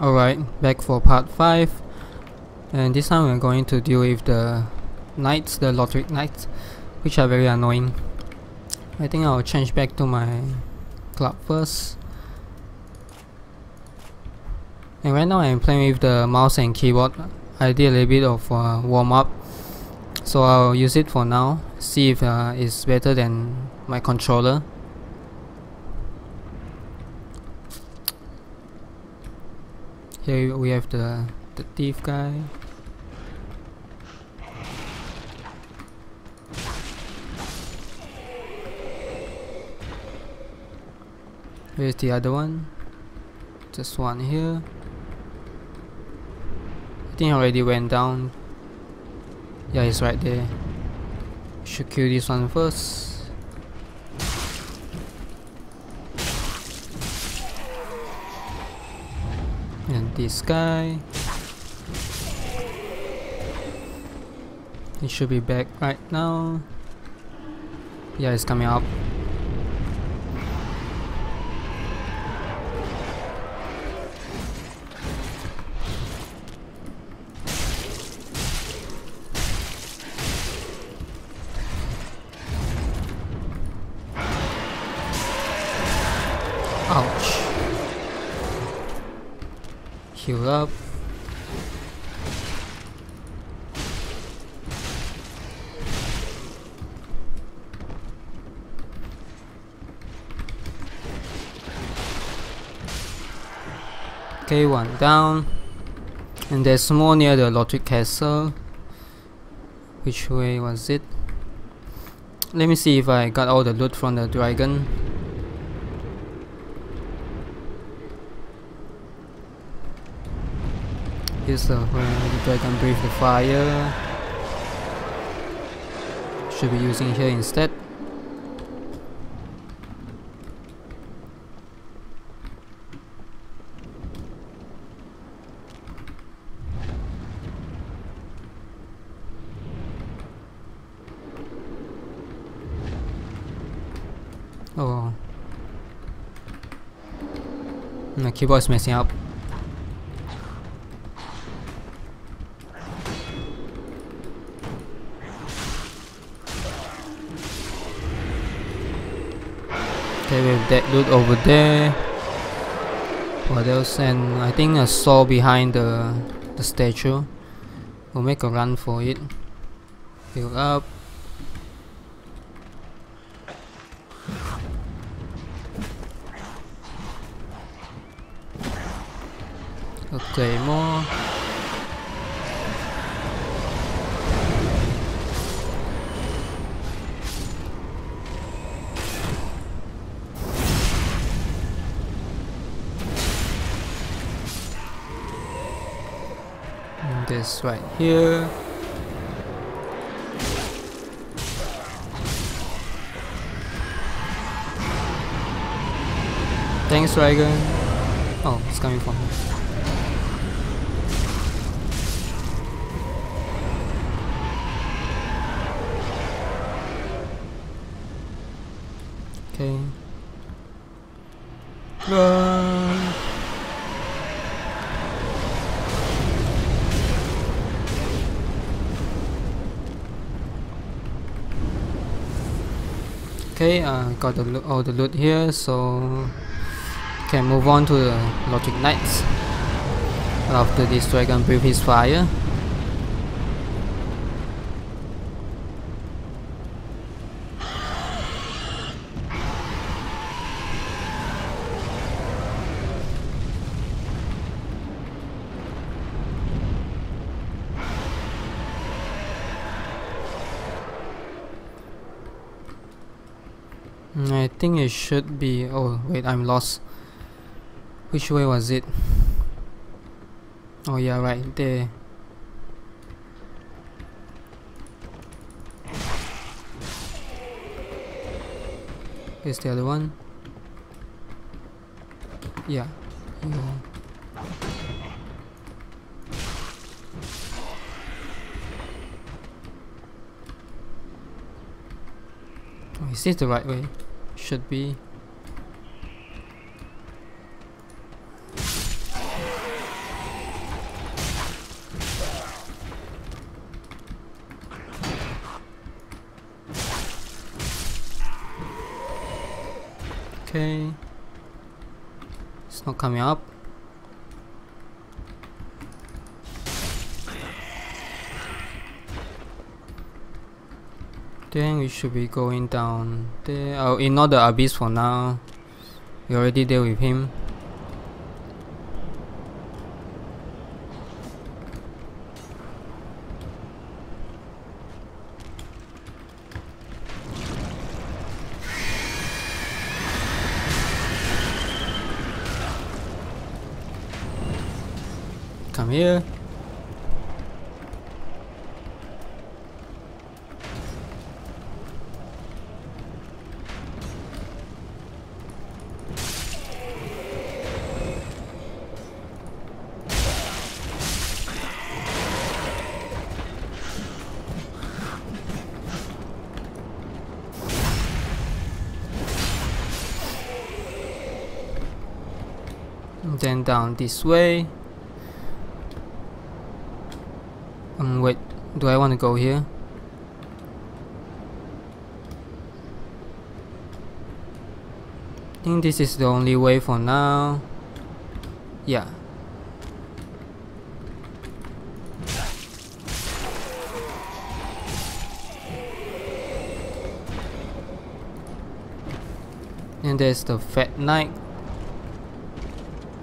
Alright, back for part 5 and this time we're going to deal with the knights, the Lothric knights which are very annoying. I think I'll change back to my club first and right now I'm playing with the mouse and keyboard. I did a little bit of uh, warm up so I'll use it for now, see if uh, it's better than my controller. Here we have the, the thief guy. Where's the other one? Just one here. I think already went down. Yeah, he's right there. Should kill this one first. and this guy he should be back right now. Yeah he's coming up. Ouch heal up. Okay, one down. And there's more near the Lothric Castle. Which way was it? Let me see if I got all the loot from the dragon. Here's the uh, dragon breathe the fire. Should be using here instead. Oh. My keyboard is messing up. That dude over there. What else? And I think a saw behind the the statue. We'll make a run for it. Build up. Okay, more. This right here. Thanks Dragon. Oh, it's coming from here. Okay. Run Okay, uh, got the all the loot here, so can move on to the Lothric Knights after this dragon breathe his fire. I think it should be oh wait I'm lost which way was it oh yeah right there Is the other one yeah, yeah. Oh, is this the right way? should be. Okay. It's not coming up. Then we should be going down there. Oh, I'll ignore the abyss for now. We already deal with him. Come here. Then down this way. Um wait do I want to go here? I think this is the only way for now. Yeah. And there's the fat knight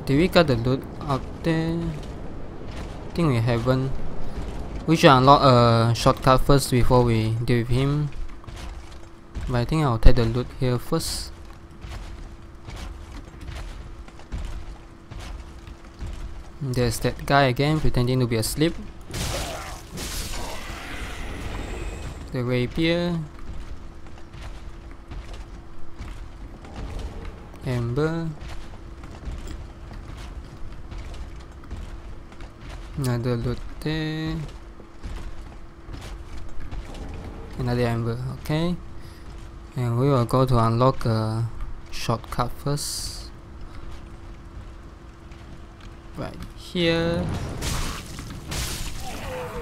did we got the loot up there? I think we haven't. We should unlock a shortcut first before we deal with him. But I think I'll take the loot here first. There's that guy again pretending to be asleep. The rapier. Ember. Another loot there. Another ember, okay. And we will go to unlock a shortcut first. Right here.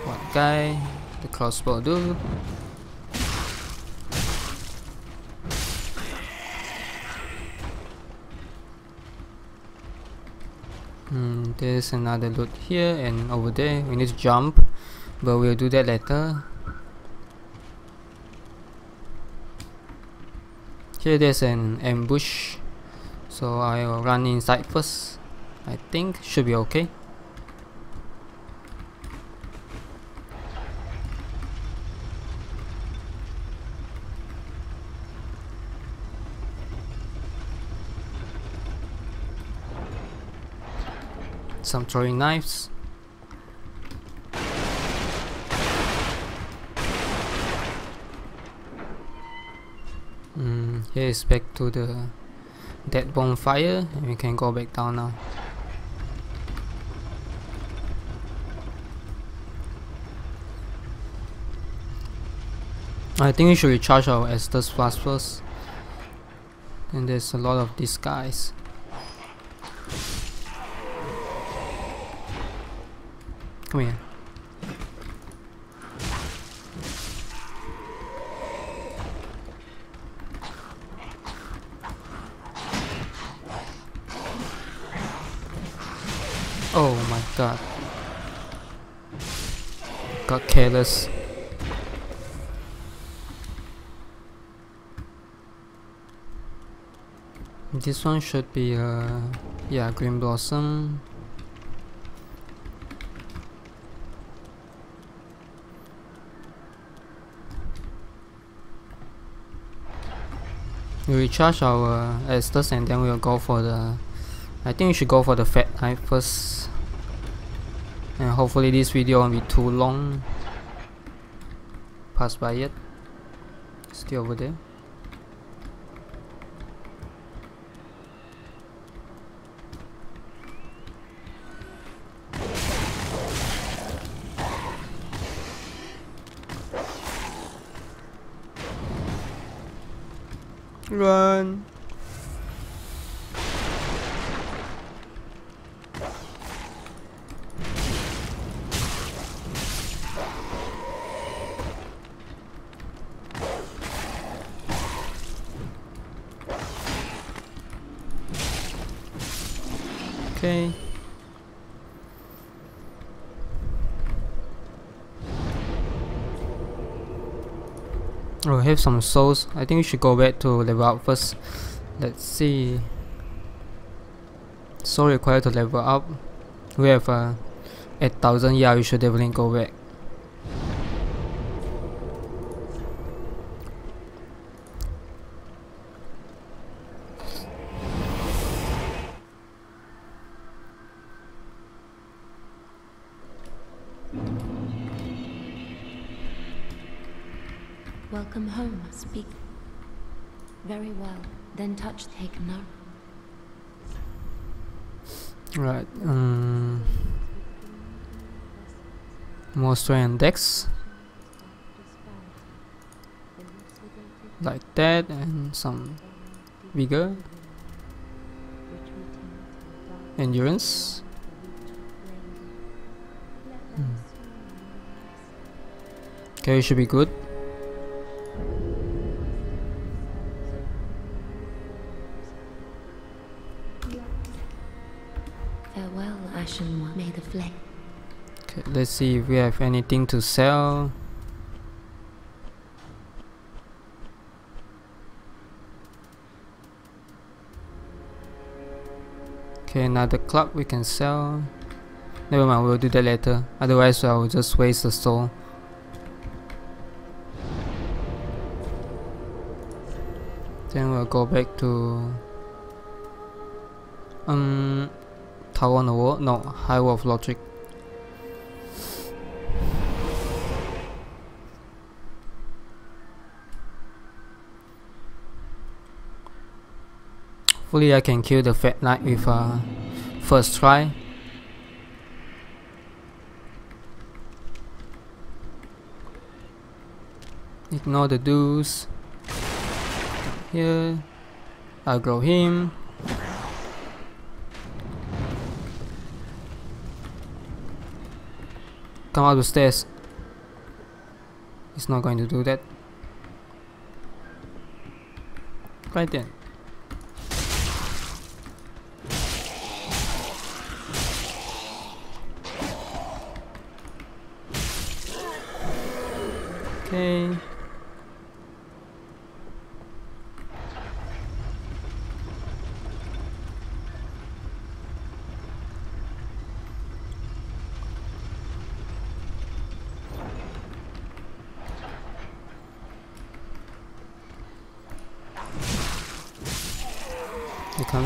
One guy, the crossbow dude. Mm, there's another loot here and over there. We need to jump, but we'll do that later. Here there's an ambush, so I'll run inside first. I think should be okay. Some throwing knives. Mm, here is back to the dead bonfire and we can go back down now. I think we should recharge our Estus Flask first. And there's a lot of these guys. Come here. Oh my god. Got careless. This one should be uh yeah, green blossom. We recharge our Estus and then we'll go for the I think we should go for the fat type first. And hopefully this video won't be too long. Pass by it. Still over there Run. I have some souls. I think we should go back to level up first. Let's see. Soul required to level up. We have uh, 8000. Yeah, we should definitely go back. Well. Then touch take no. Right. Um, more strength dex. Like that, and some vigor. Endurance. Hmm. Okay, should be good. Okay, let's see if we have anything to sell. Okay, another club we can sell. Never mind, we'll do that later. Otherwise, I will just waste the soul. Then we'll go back to um The Wall. No, High Wall of Lothric. Hopefully I can kill the Fat Knight with uh, first try. Ignore the dues. Here. I'll grow him. Come out the stairs. He's not going to do that. Right then. Okay.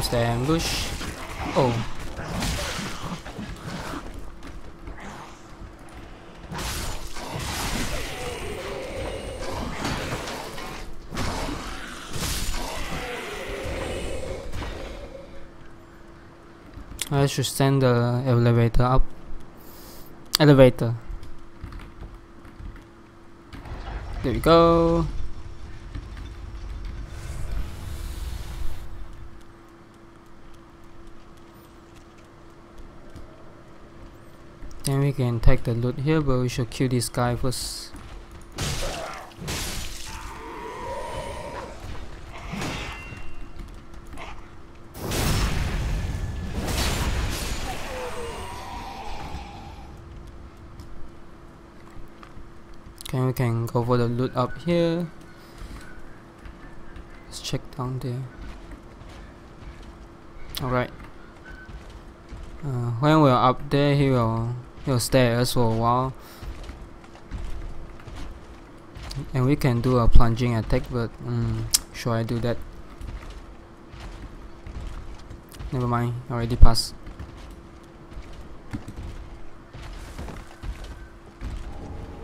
Here comes the ambush. Oh. I should send the elevator up. Elevator. There we go. We can take the loot here, but we should kill this guy first. Okay, we can go for the loot up here. Let's check down there. Alright. Uh, when we're up there, he will he'll stay at us for a while. And we can do a plunging attack, but um, should I do that? Never mind, already passed.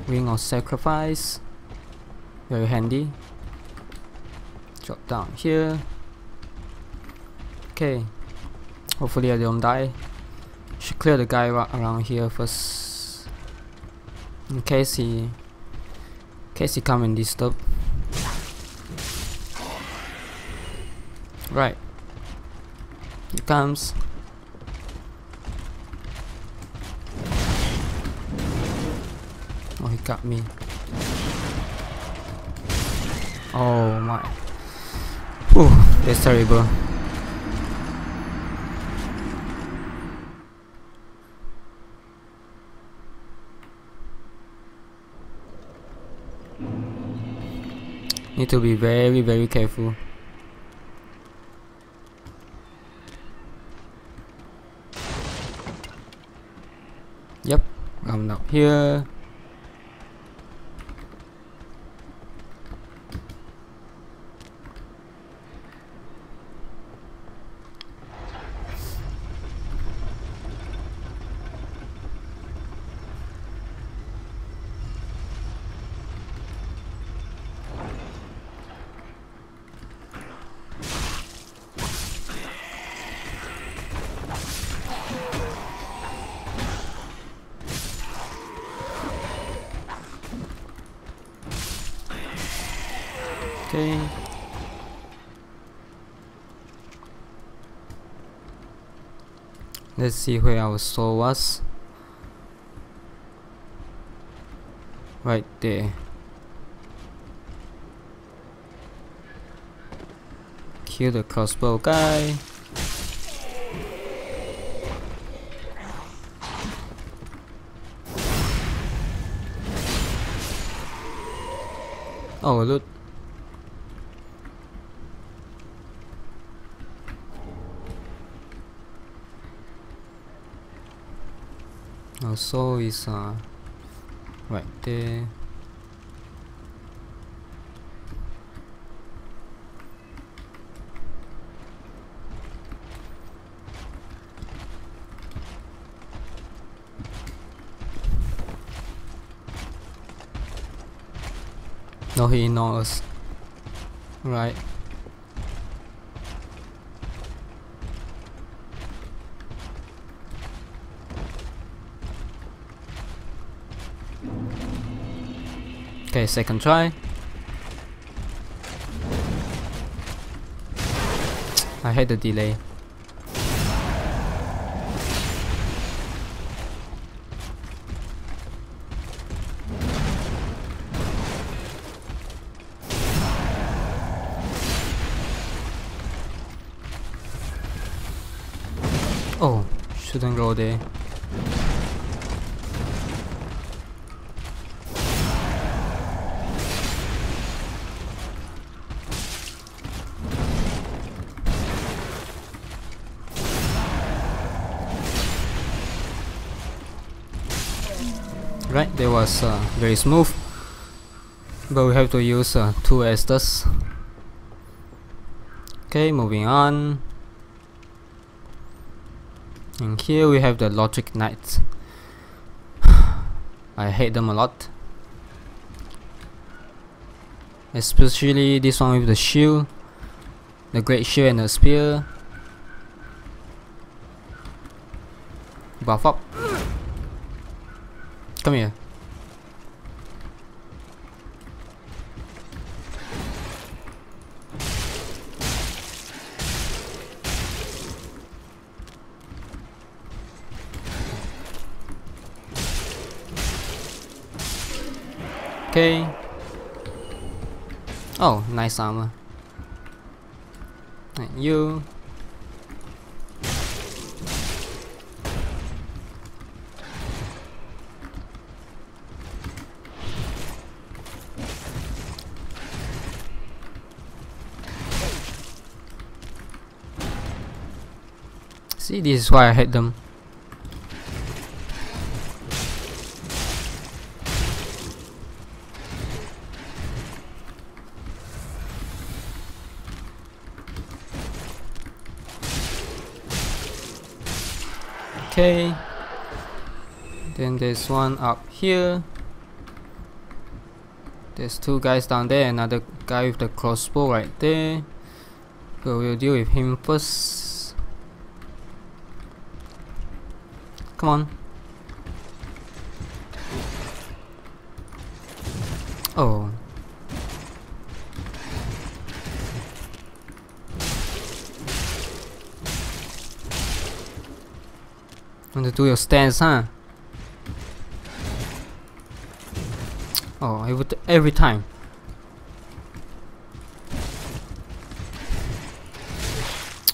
Ring of Sacrifice, very handy. Drop down here. Okay, hopefully I don't die. Clear the guy around here first, in case he, in case he come and disturb. Right, he comes. Oh, he got me. Oh my. Whew, that's terrible. Need to be very very careful. Yep, I'm up here. Okay. Let's see where our soul was. Right there. Kill the crossbow guy. Oh, look. Soul is uh, right there. No, he ignores. Right. Okay, second try. I hate the delay. Oh, shouldn't go there. Right, that was uh, very smooth. But we have to use uh, two Estus Okay, moving on. And here we have the Lothric Knights. I hate them a lot. Especially this one with the shield. The great shield and the spear. Buff up. Come here. Okay. Oh, nice armor. And you. See, this is why I hate them. Okay. Then there's one up here. There's two guys down there, another guy with the crossbow right there. But we'll deal with him first. Come on. Oh. Want to do your stance, huh? Oh, every, every time.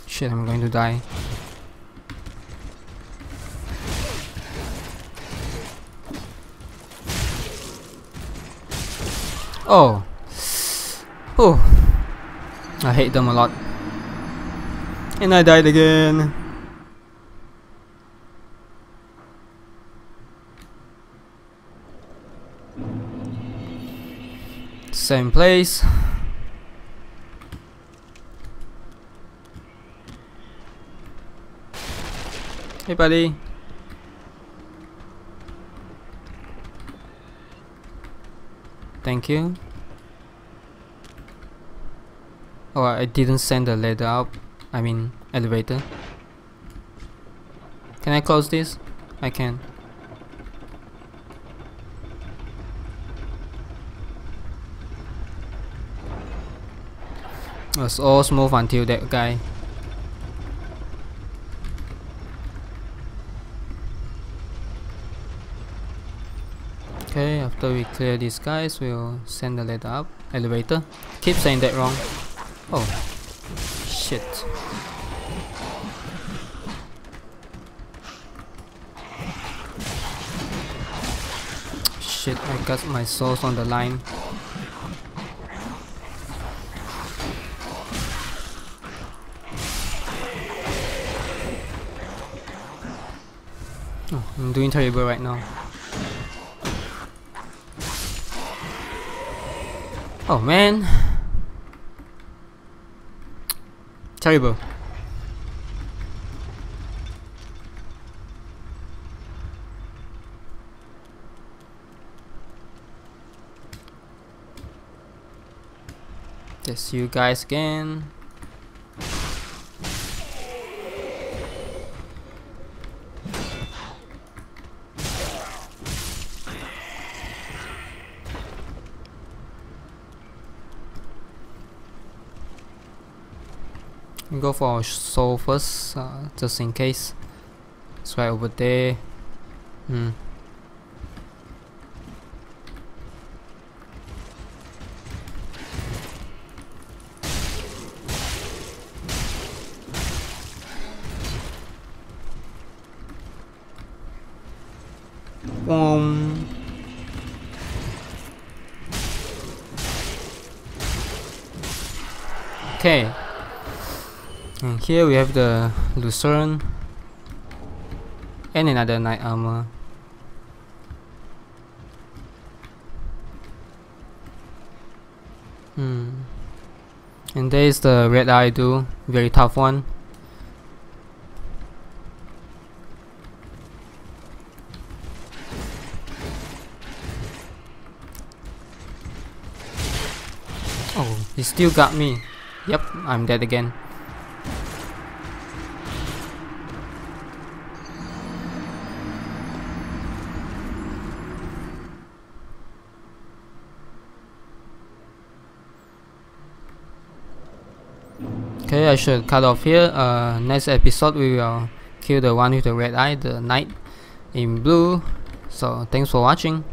Shit, I'm going to die. Oh. Oh, I hate them a lot. And I died again. Same place. Hey buddy. Thank you. Oh, I didn't send the ladder up. I mean, elevator. Can I close this? I can. It was all smooth until that guy. Okay, after we clear these guys, we'll send the ladder up. Elevator. Keep saying that wrong. Oh. Shit. Shit, I got my souls on the line. Oh, I'm doing terrible right now. Oh man. Terrible. Just you guys again. Go for soul first, uh, just in case. It's right over there. Hmm. Um. Okay. And here we have the Lucerne and another knight armor. Hmm. And there is the red eye do, very tough one. Oh, he still got me. Yep, I'm dead again. I should cut off here. Uh, next episode we will kill the one with the red eye, the knight in blue. So thanks for watching.